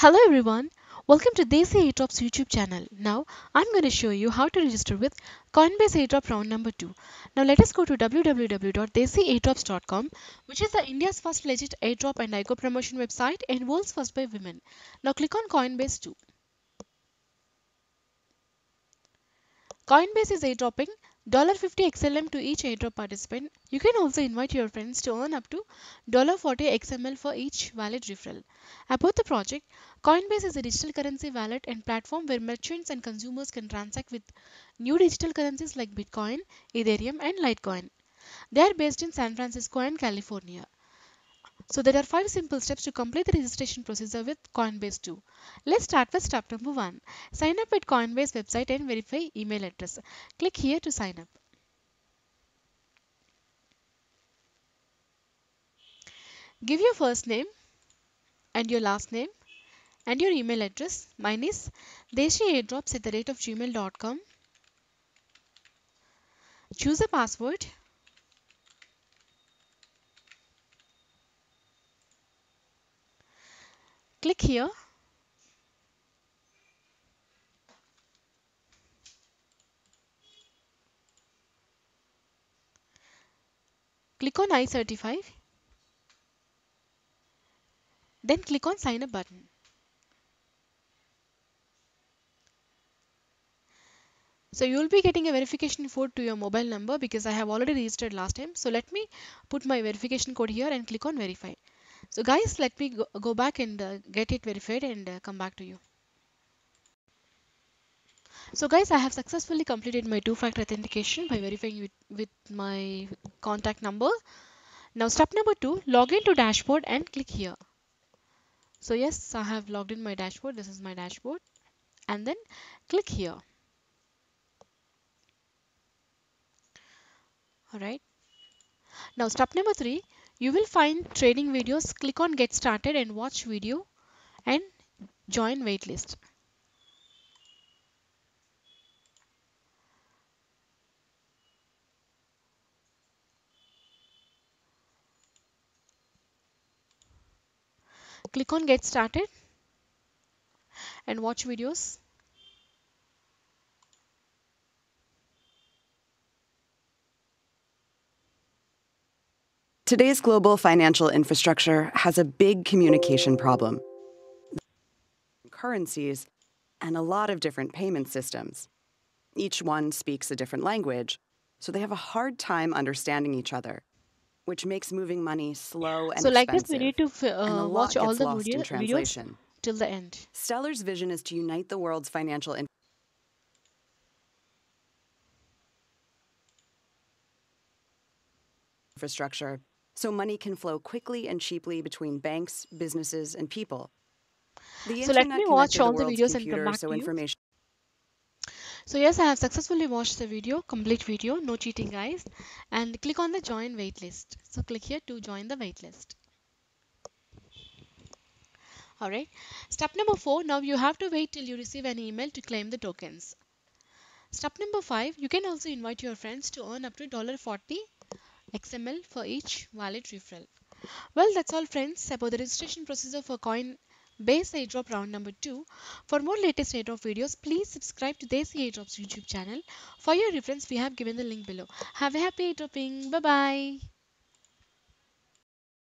Hello everyone, welcome to Desi Airdrop's YouTube channel. Now I'm going to show you how to register with Coinbase Airdrop round number 2. Now let us go to www.desiairdrops.com which is the India's first legit airdrop and ICO promotion website and world's first by women. Now click on Coinbase 2. Coinbase is airdropping 50 XLM to each airdrop participant. You can also invite your friends to earn up to 40 XML for each wallet referral. About the project, Coinbase is a digital currency wallet and platform where merchants and consumers can transact with new digital currencies like Bitcoin, Ethereum, and Litecoin. They are based in San Francisco and California. So there are five simple steps to complete the registration procedure with Coinbase 2. Let's start with step number 1. Sign up at Coinbase website and verify email address. Click here to sign up. Give your first name and your last name and your email address. Mine is deshiairdrops at the rate of gmail.com. Choose a password Click here. Click on I certify. Then click on sign up button. So you will be getting a verification code to your mobile number because I have already registered last time. So let me put my verification code here and click on verify. So guys, let me go, go back and uh, get it verified and uh, come back to you. So guys, I have successfully completed my two-factor authentication by verifying with, with my contact number. Now step number two, log into dashboard and click here. So yes, I have logged in my dashboard. This is my dashboard. And then click here. Alright. Now step number three, you will find training videos. Click on get started and watch video and join waitlist. Click on get started and watch videos. Today's global financial infrastructure has a big communication problem. Currencies and a lot of different payment systems. Each one speaks a different language, so they have a hard time understanding each other, which makes moving money slow and so like this we need to uh, watch all the video, videos till the end. Stellar's vision is to unite the world's financial infrastructure so money can flow quickly and cheaply between banks, businesses, and people. The so let me watch all the videos and come back so to you. So yes, I have successfully watched the video, complete video, no cheating guys. And click on the join waitlist. So click here to join the waitlist. Alright. Step number 4. Now you have to wait till you receive an email to claim the tokens. Step number 5. You can also invite your friends to earn up to $40 XML for each wallet referral. Well, that's all friends about the registration procedure for Coinbase airdrop round number 2. For more latest airdrop videos, please subscribe to Desi Airdrop's YouTube channel. For your reference, we have given the link below. Have a happy airdropping. Bye-bye.